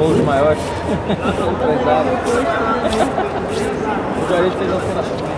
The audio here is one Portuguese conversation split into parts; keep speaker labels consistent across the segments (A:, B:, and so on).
A: voos maiores. O Juarez fez uma cena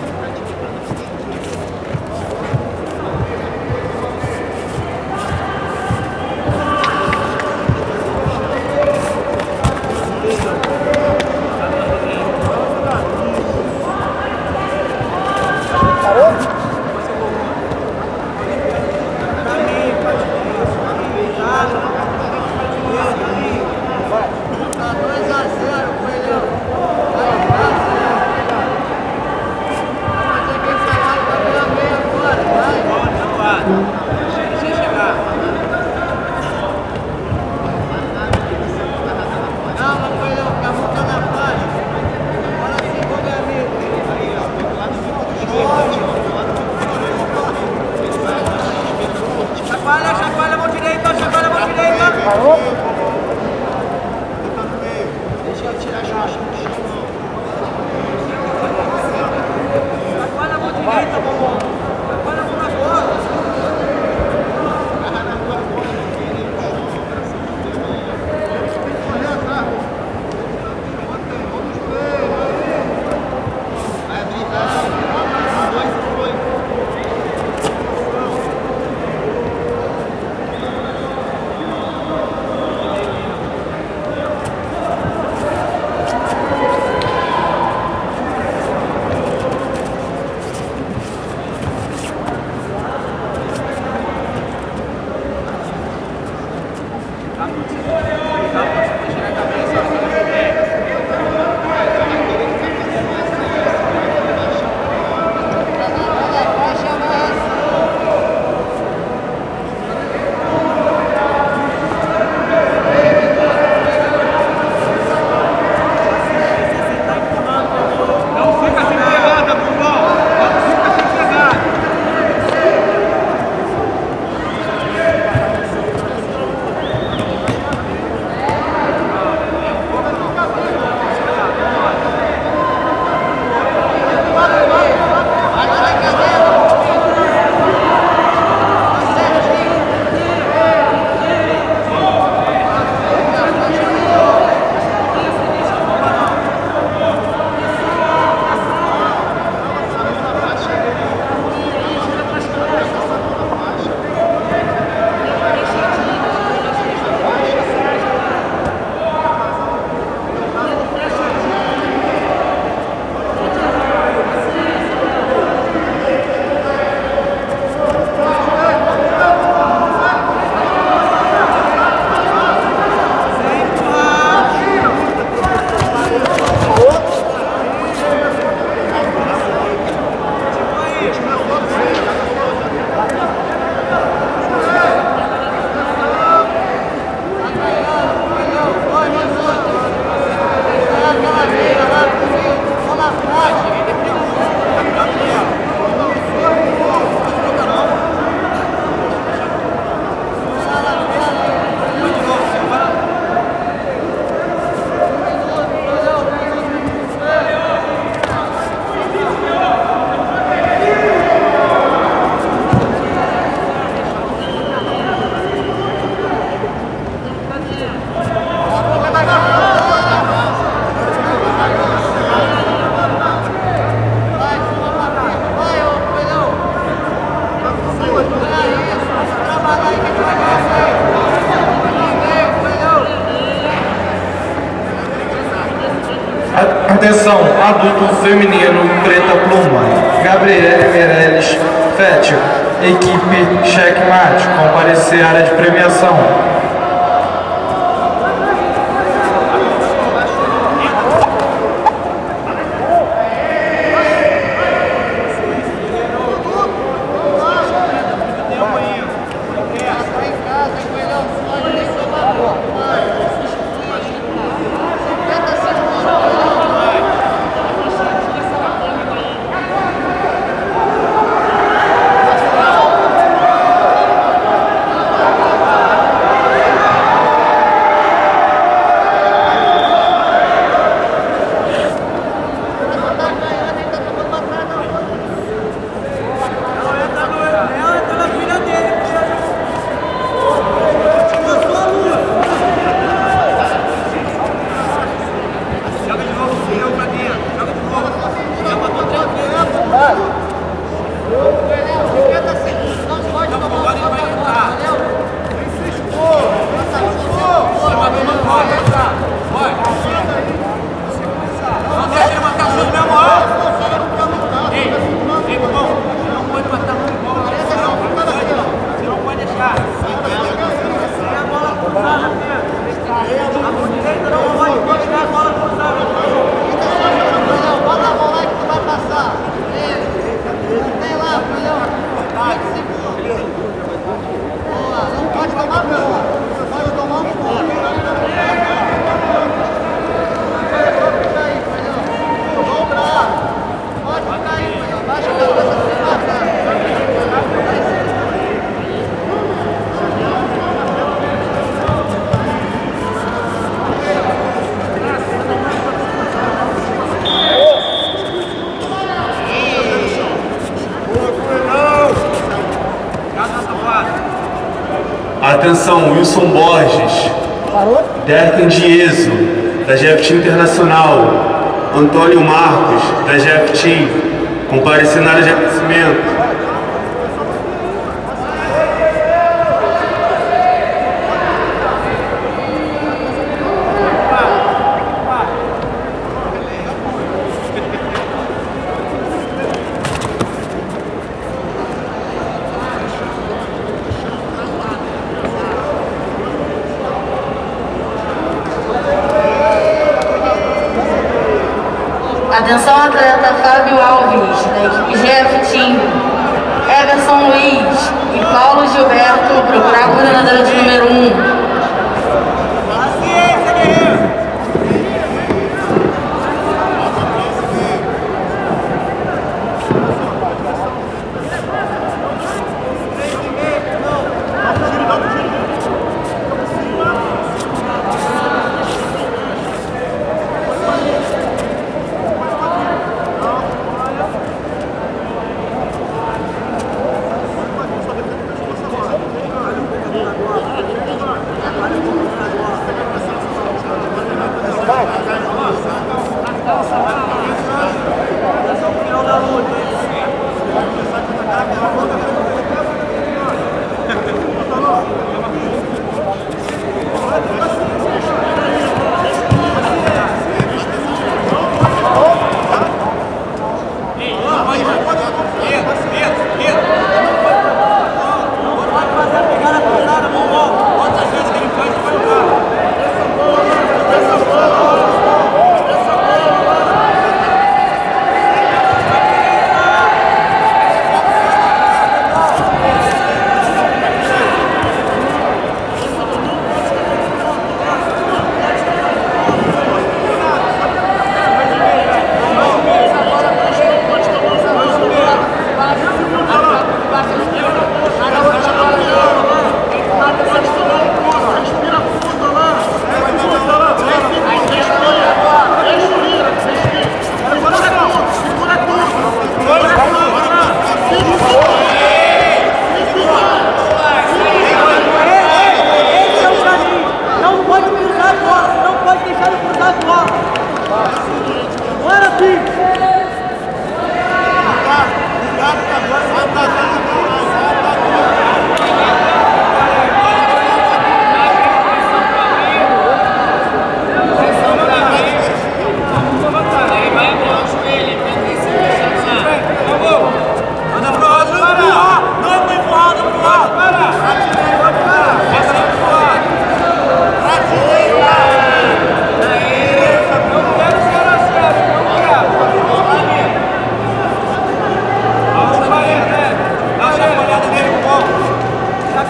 B: Atenção, adulto feminino, preta pluma. Gabriele Meirelles, Fétil. Equipe Checkmate, comparecer à área de premiação. Atenção, Wilson Borges. Derken Dieso, da GFT Internacional. Antônio Marcos, da GFT. Comparecendo na área de aquecimento.
C: Atenção atleta Fábio Alves, da equipe GF Team. Everson Luiz e Paulo Gilberto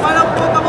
D: Chacoalha um pouco